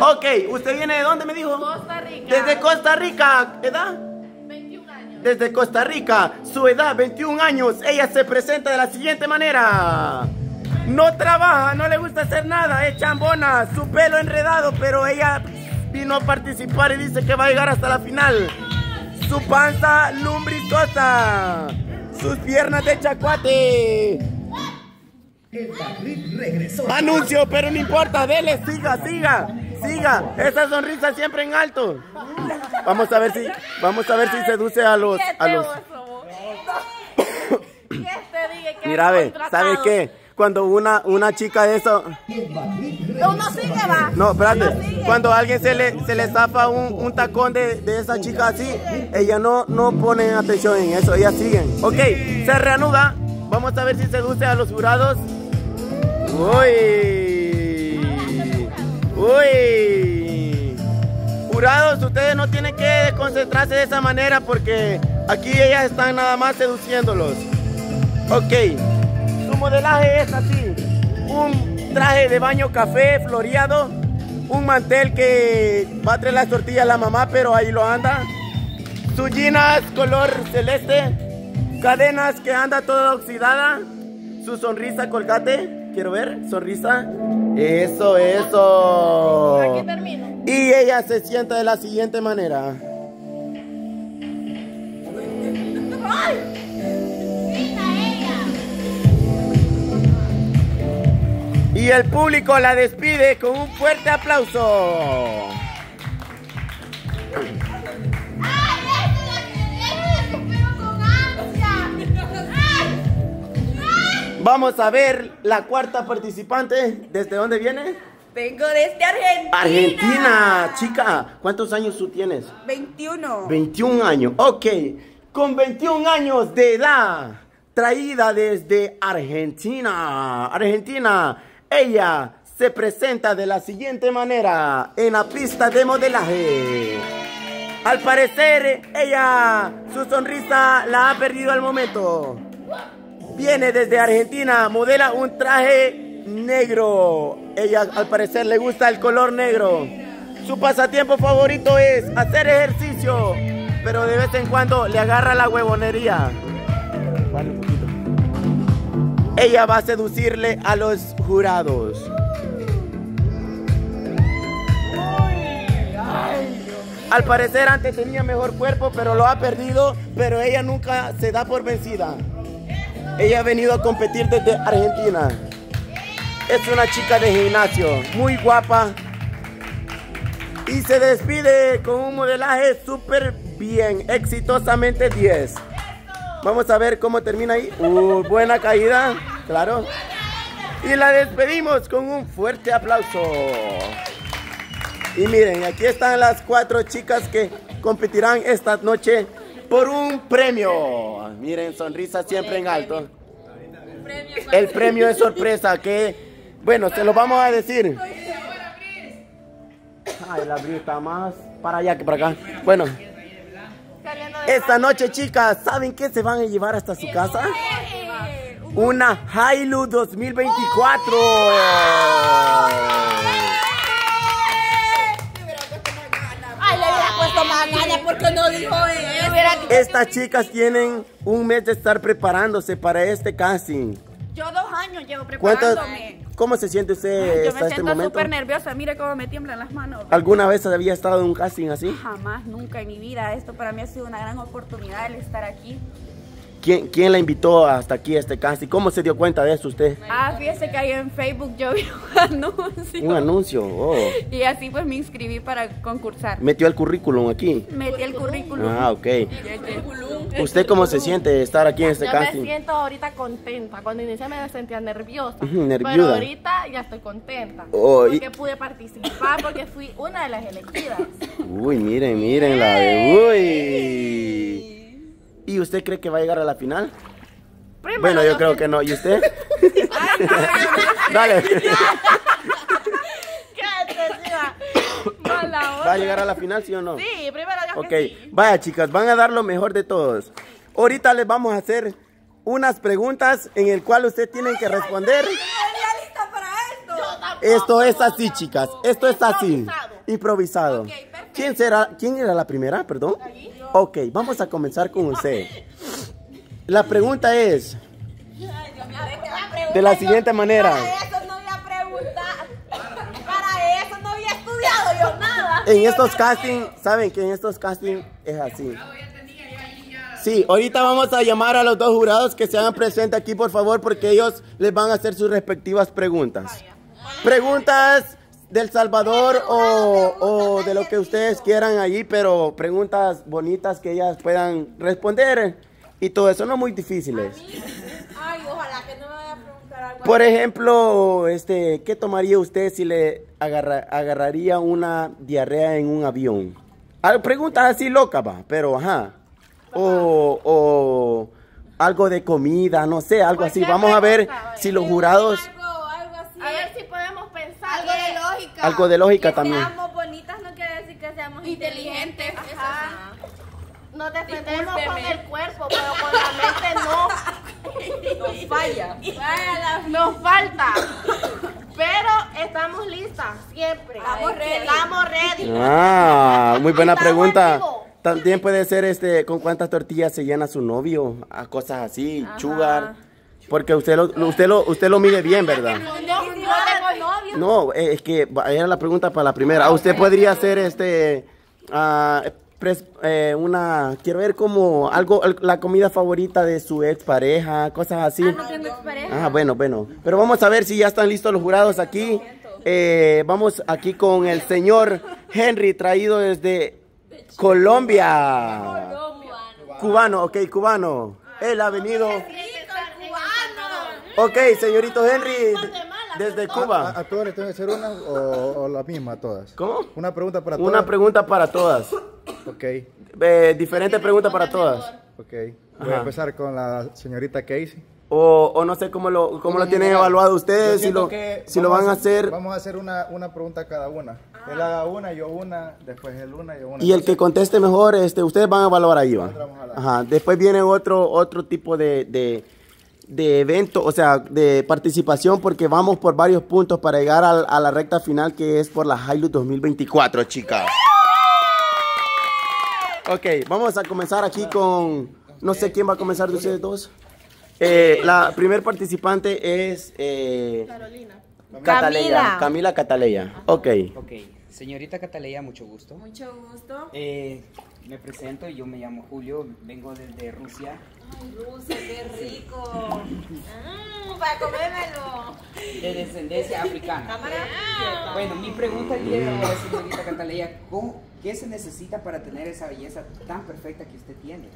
Ok, ¿usted viene de dónde me dijo? Costa Rica. Desde Costa Rica, ¿edad? 21 años. Desde Costa Rica, su edad 21 años, ella se presenta de la siguiente manera. No trabaja, no le gusta hacer nada, es chambona, su pelo enredado, pero ella vino a participar y dice que va a llegar hasta la final. Su panza lumbrizosa, sus piernas de chacuate. El Madrid regresó. Anuncio, pero no importa, dele, siga, siga, siga. Esa sonrisa siempre en alto. Vamos a ver si, vamos a ver si seduce a los, a los. Mira, ve, ¿sabe qué? Cuando una, una chica de eso, El Madrid Uno sigue, va. no, espérate, cuando a alguien se le, se le zafa un, un tacón de, de esa chica así, ella no, no pone atención en eso, ellas siguen. Ok, se reanuda, vamos a ver si seduce a los jurados. Uy, uy. Jurados, ustedes no tienen que concentrarse de esa manera porque aquí ellas están nada más seduciéndolos. Ok, su modelaje es así. Un traje de baño café floreado. Un mantel que va a traer las tortillas a la mamá, pero ahí lo anda. Sus jeans color celeste. Cadenas que anda toda oxidada. Su sonrisa colgate. Quiero ver, sonrisa. Eso, eso. Aquí termino. Y ella se sienta de la siguiente manera. Y el público la despide con un fuerte aplauso. Vamos a ver la cuarta participante. ¿Desde dónde viene? Vengo desde Argentina. Argentina, chica. ¿Cuántos años tú tienes? 21. 21 años. Ok. Con 21 años de edad. Traída desde Argentina. Argentina. Ella se presenta de la siguiente manera en la pista de modelaje. Al parecer, ella, su sonrisa la ha perdido al momento. Viene desde Argentina, modela un traje negro. Ella al parecer le gusta el color negro. Su pasatiempo favorito es hacer ejercicio, pero de vez en cuando le agarra la huevonería. Vale, un poquito. Ella va a seducirle a los jurados. Al parecer antes tenía mejor cuerpo, pero lo ha perdido, pero ella nunca se da por vencida. Ella ha venido a competir desde Argentina. Es una chica de gimnasio, muy guapa. Y se despide con un modelaje súper bien, exitosamente 10. Vamos a ver cómo termina ahí. Uh, buena caída, claro. Y la despedimos con un fuerte aplauso. Y miren, aquí están las cuatro chicas que competirán esta noche por un premio. Miren, sonrisa siempre en alto. El premio es sorpresa que, bueno, se lo vamos a decir. Ay, la está más para allá que para acá. Bueno, esta noche, chicas, ¿saben qué se van a llevar hasta su casa? Una Hilux 2024. Ay, le hubiera puesto más ganas porque no dijo eso. Estas chicas tienen un mes de estar preparándose para este casting. Yo dos años llevo ¿Cuántas- preparándome. ¿Cómo se siente usted Yo hasta me este siento momento? súper nerviosa. Mire cómo me tiemblan las manos. ¿Alguna vez había estado en un casting así? Jamás, nunca en mi vida. Esto para mí ha sido una gran oportunidad el estar aquí. ¿Quién, quién la invitó hasta aquí a este casting? ¿Cómo se dio cuenta de eso usted? Ah, fíjese que ahí en Facebook yo vi un anuncio. Un anuncio. oh. Y así pues me inscribí para concursar. Metió el currículum aquí. Metí el currículum. Ah, ok. ¿Usted cómo se siente de estar aquí en este Yo me casting? siento ahorita contenta. Cuando inicié me sentía nerviosa. Ujú, nerviuda. Pero ahorita ya estoy contenta. Oh, y- porque pude participar, porque fui una de las elegidas. Uy, miren, miren la de... Uy. ¿Y usted cree que va a llegar a la final? Primero Bueno, yo creo que no. ¿Y usted? Dale. ¿Qué decía? Mala ¿Va a llegar a la final, sí o no? Sí, primero Ok, que sí. vaya chicas, van a dar lo mejor de todos. Ahorita les vamos a hacer unas preguntas en el cual ustedes tienen que responder. lista para esto. Yo tampoco. Esto es así, chicas. Esto es así. Improvisado. ¿Quién será? ¿Quién era la primera? Perdón. Ok, vamos a comenzar con usted. La pregunta es de la siguiente manera. Para eso no voy a preguntar. Para eso no había estudiado yo nada. En estos castings, saben que en estos castings es así. Sí, ahorita vamos a llamar a los dos jurados que se hagan presentes aquí, por favor, porque ellos les van a hacer sus respectivas preguntas. Preguntas del Salvador o, o de lo que ustedes quieran allí, pero preguntas bonitas que ellas puedan responder y todo eso, no muy difíciles. Ay, ojalá que no me vaya a preguntar algo. Por ejemplo, este, ¿qué tomaría usted si le agarra- agarraría una diarrea en un avión? Ah, Preguntas así locas, va, pero ajá. O, o algo de comida, no sé, algo así. Vamos a ver si los jurados, Algo, algo así. A ver si podemos lógica. algo de lógica que también. seamos bonitas no quiere decir que seamos inteligentes. Inteligentes, Eso ajá. Nos defendemos con el cuerpo, pero con la mente no. sí. Falla. Nos falta. Pero estamos listas, siempre. Estamos ready. Estamos ready. Ah, muy buena Estamos pregunta. También puede ser este, con cuántas tortillas se llena su novio, a cosas así, sugar. Porque usted lo, usted lo, usted lo mide bien, ¿verdad? No, eh, es que era la pregunta para la primera. Usted podría hacer este ah, pres- eh, una quiero ver como algo al- la comida favorita de su expareja, cosas así. No tengo expareja. Ah, bueno, bueno. Pero vamos a ver si ya están listos los jurados aquí. Eh, vamos aquí con el señor Henry traído desde Colombia. Cubano, ok, cubano. Él ha venido. Ok, señorito Henry, desde ¿A, Cuba. a todas les tengo que hacer una o, o la misma a todas? ¿Cómo? Una pregunta para todas. Una pregunta para todas. Ok, Eh, diferente pregunta para todas. ok. Voy Ajá. a empezar con la señorita Casey. O, o no sé cómo lo, cómo lo tienen evaluado ustedes, si lo, si lo vamos van a hacer. Vamos a hacer una, una pregunta cada una. Él haga una, yo una, después él una, yo una. Y el que conteste mejor, este, ustedes van a evaluar ahí, va. Nosotros vamos a hablar. Ajá. Después viene otro, otro tipo de, de, de evento, o sea, de participación, porque vamos por varios puntos para llegar al- a, la recta final, que es por la Hilux 2024, chicas. Ok, vamos a comenzar aquí con, no sé quién va a comenzar de ustedes dos. Eh, la primer participante es eh, Cataleya, Camila. Camila Cataleya. Ok. Ok, señorita Cataleya, mucho gusto. Mucho gusto. Eh, me presento, yo me llamo Julio, vengo desde Rusia, Ay, Rusia, qué rico. Mm, para comérmelo. de descendencia africana. Bueno, mi pregunta el día de hoy, señorita Cataleya, ¿cómo- ¿qué se necesita para tener esa belleza tan perfecta que usted tiene?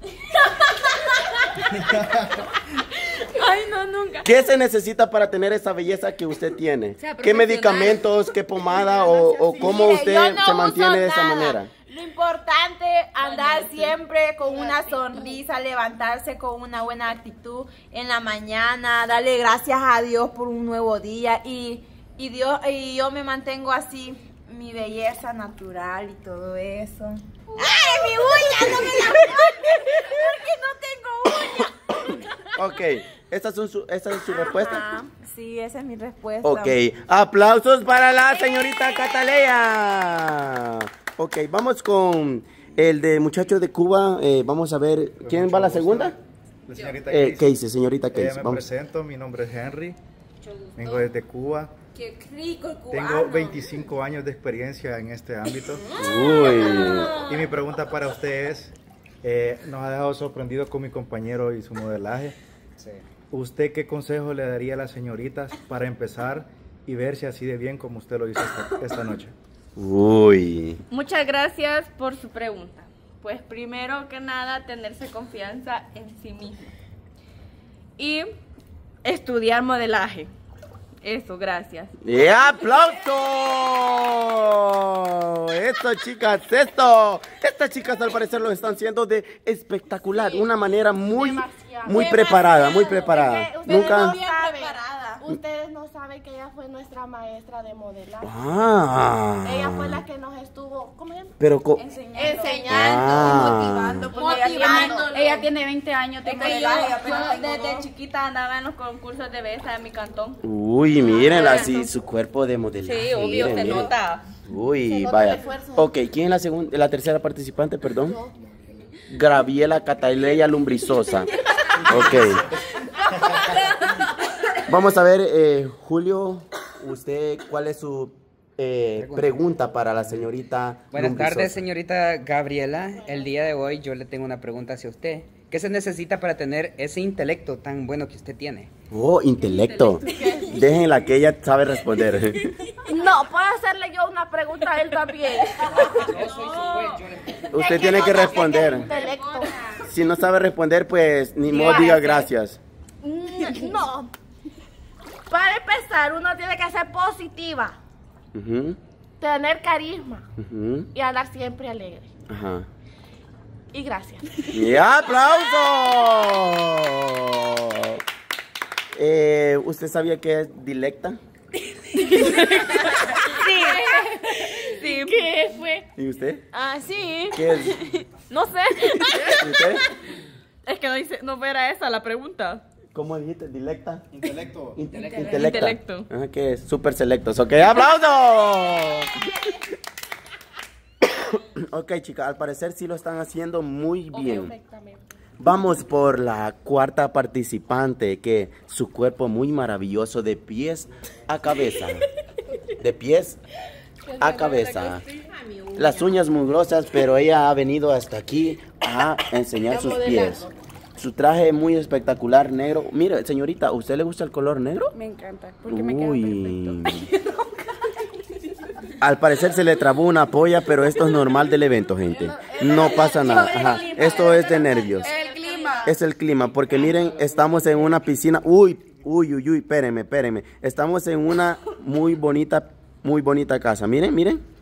Ay, no, nunca. ¿Qué se necesita para tener esa belleza que usted tiene? sea, ¿Qué medicamentos, qué pomada o, o cómo Mire, usted no se mantiene de esa nada. manera? Lo importante andar siempre con una sonrisa, levantarse con una buena actitud en la mañana, darle gracias a Dios por un nuevo día y, y Dios y yo me mantengo así, mi belleza natural y todo eso. ¡Ay, mi uña! ¡No me la! Porque no tengo uña. Ok, ¿esa es su, esa es su respuesta? Ah, sí, esa es mi respuesta. Ok, aplausos para la señorita Cataleya. Ok, vamos con el de muchachos de Cuba. Eh, vamos a ver, ¿quién va a la segunda? La señorita Eh, Casey. Casey, señorita Eh, Casey. me Vamos. presento, mi nombre es Henry. Vengo desde Cuba. Qué rico el cubano. Tengo 25 años de experiencia en este ámbito. Uy. Y mi pregunta para usted es, eh, nos ha dejado sorprendido con mi compañero y su modelaje. Sí. ¿Usted qué consejo le daría a las señoritas para empezar y verse así de bien como usted lo hizo esta, esta noche? Uy. Muchas gracias por su pregunta. Pues primero que nada, tenerse confianza en sí mismo. Y estudiar modelaje. Eso, gracias. ¡Y aplauso! Esto, chicas, esto. Estas chicas al parecer lo están haciendo de espectacular. Una manera muy, Demasiado. muy preparada, muy preparada. Es que ustedes Nunca. no Bien saben. preparada. Ustedes no saben que ella fue nuestra maestra de modelaje. Ah. Ella fue la que nos estuvo, ¿cómo? Pero co- Enseñando. Ah. motivando, porque ella ella tiene 20 años de Es yo- modelaje, yo desde dos. chiquita andaba en los concursos de belleza de mi cantón. Uy, mírenla así, su cuerpo de modelaje. Sí, obvio, miren, se miren. nota. Uy, Se nota vaya. Ok, ¿quién es la segunda, la tercera participante, perdón? Graviela Cataleya Lumbrizosa. Ok. Vamos a ver, eh, Julio, usted, ¿cuál es su eh, pregunta para la señorita Buenas Lumbrizosa? tardes, señorita Gabriela. El día de hoy yo le tengo una pregunta hacia usted. ¿Qué se necesita para tener ese intelecto tan bueno que usted tiene? Oh, intelecto. Déjenla que ella sabe responder. No, puedo hacerle yo una pregunta a él también. Le... Usted tiene que responder. Intelecto. Si no sabe responder, pues ni modo diga gracias. Mm, No. Para empezar, uno tiene que ser positiva, tener carisma y andar siempre alegre. Ajá. Y gracias. ¡Y aplauso! Eh, ¿Usted sabía que es dilecta? Sí. ¿Qué fue? ¿Y usted? Ah, sí. ¿Qué es? No sé. ¿Y usted? Es que no, dice, no era esa la pregunta. ¿Cómo dijiste? ¿Dilecta? Intelecto. Intelecta. Intelecto. Ajá, que es súper selectos. Ok, aplauso. ok, chicas, al parecer sí lo están haciendo muy bien. Perfectamente. Vamos por la cuarta participante, que su cuerpo muy maravilloso de pies a cabeza. De pies a cabeza. Las uñas muy grosas, pero ella ha venido hasta aquí a enseñar sus pies. Su traje muy espectacular, negro. Mire, señorita, ¿a usted le gusta el color negro? Me encanta. Porque me queda Uy. perfecto. Al parecer se le trabó una polla, pero esto es normal del evento, gente. No pasa nada. Ajá. Esto es de nervios. El clima. Es el clima, porque miren, estamos en una piscina. Uy, uy, uy, uy, espérenme, espérenme. Estamos en una muy bonita, muy bonita casa. Miren, miren.